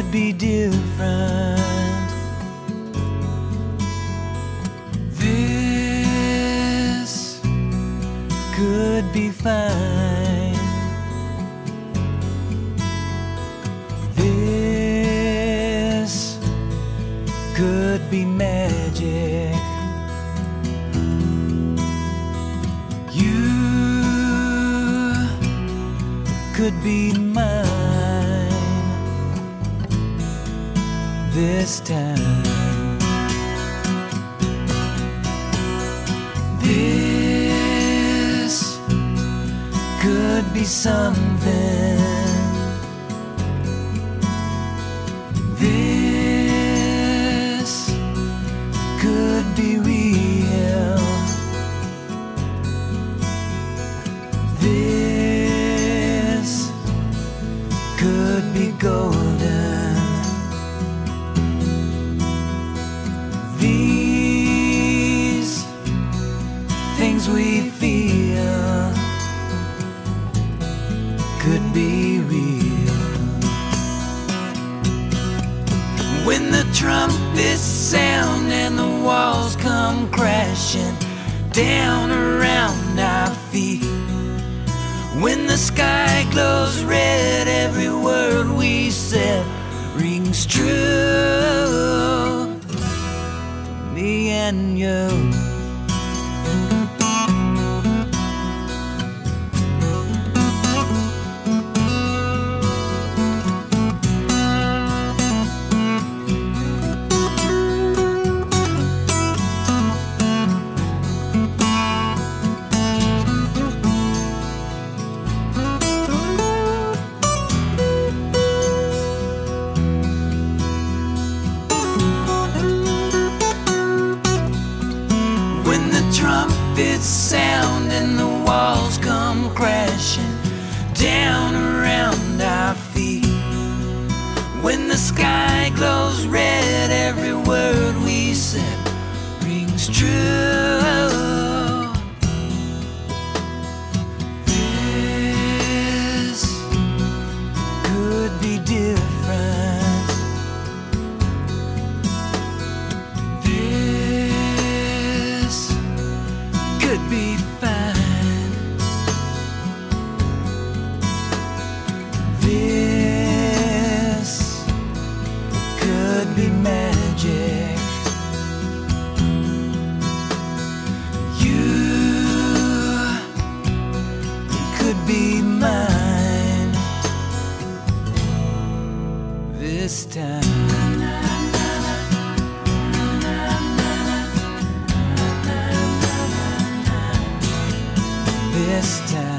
could be different. This could be fine. This could be magic. You could be mine this time. This could be something. The trumpets sound and the walls come crashing down around our feet. When the sky glows red, every word we said rings true. Me and you. Trumpets sound and the walls come crashing down around our feet. When the sky glows red, every word we said rings true. Time. this time.